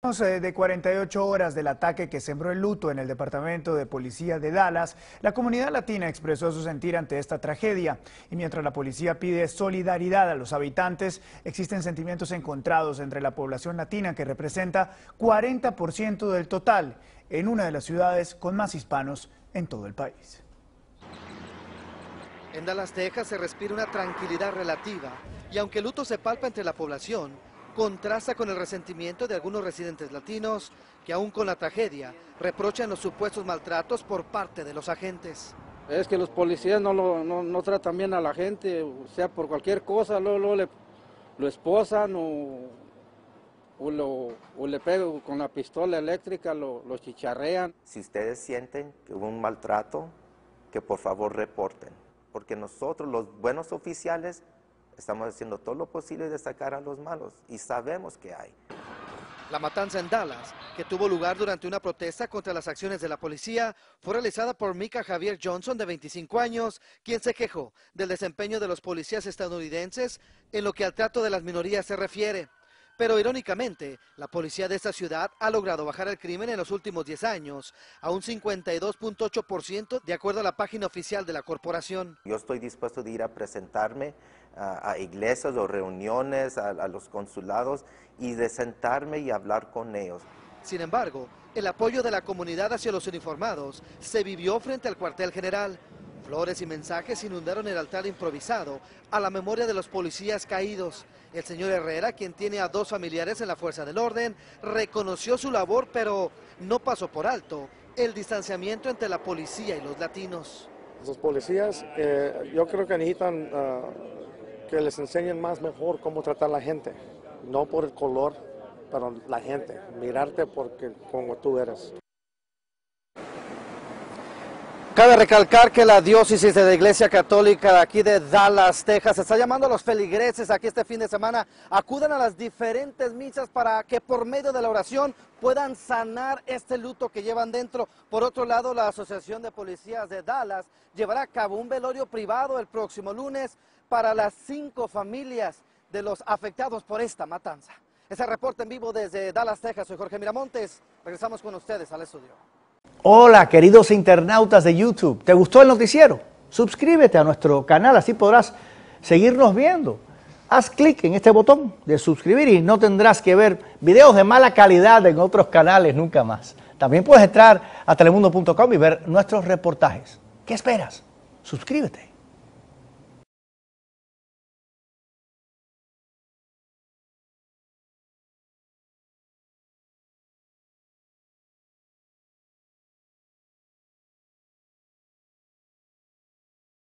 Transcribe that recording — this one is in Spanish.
Eh, de 48 horas del ataque que sembró el luto en el Departamento de Policía de Dallas, la comunidad latina expresó su sentir ante esta tragedia. Y mientras la policía pide solidaridad a los habitantes, existen sentimientos encontrados entre la población latina que representa 40% del total en una de las ciudades con más hispanos en todo el país. En Dallas, Texas se respira una tranquilidad relativa y aunque el luto se palpa entre la población, contrasta con el resentimiento de algunos residentes latinos que aún con la tragedia reprochan los supuestos maltratos por parte de los agentes. Es que los policías no, lo, no, tratan bien a la gente, o sea, por cualquier cosa, luego, le, lo esposan o, o, le pegan con la pistola eléctrica, lo, lo chicharrean. Si ustedes sienten que hubo un maltrato, que por favor reporten, porque nosotros los buenos oficiales Estamos haciendo todo lo posible de sacar a los malos y sabemos que hay. La matanza en Dallas, que tuvo lugar durante una protesta contra las acciones de la policía, fue realizada por Mika Javier Johnson, de 25 años, quien se quejó del desempeño de los policías estadounidenses en lo que al trato de las minorías se refiere. Pero irónicamente, la policía de esta ciudad ha logrado bajar el crimen en los últimos 10 años a un 52.8% de acuerdo a la página oficial de la corporación. Yo estoy dispuesto de ir a presentarme a, iglesias o reuniones, a, a los consulados y de sentarme y hablar con ellos. Sin embargo, el apoyo de la comunidad hacia los uniformados se vivió frente al cuartel general. Flores y mensajes inundaron el altar improvisado a la memoria de los policías caídos. El señor Herrera, quien tiene a dos familiares en la Fuerza del Orden, reconoció su labor, pero no pasó por alto el distanciamiento entre la policía y los latinos. Los policías, eh, yo creo que necesitan ah, que les enseñen más mejor cómo tratar a la gente, no por el color, pero la gente, mirarte porque como tú eres. Cabe recalcar que la diócesis de la Iglesia Católica de aquí de Dallas, Texas, está llamando a los feligreses aquí este fin de semana, acudan a las diferentes misas para que por medio de la oración puedan sanar este luto que llevan dentro. Por otro lado, la Asociación de Policías de Dallas llevará a cabo un velorio privado el próximo lunes para las cinco familias de los afectados por esta matanza. Ese reporte en vivo desde Dallas, Texas. Soy Jorge Miramontes. Regresamos con ustedes al estudio. Hola, queridos internautas de YouTube. ¿Te gustó el noticiero? Suscríbete a nuestro canal, así podrás seguirnos viendo. Haz clic en este botón de suscribir y no tendrás que ver videos de mala calidad en otros canales nunca más. También puedes entrar a telemundo.com y ver nuestros reportajes. ¿Qué esperas? Suscríbete.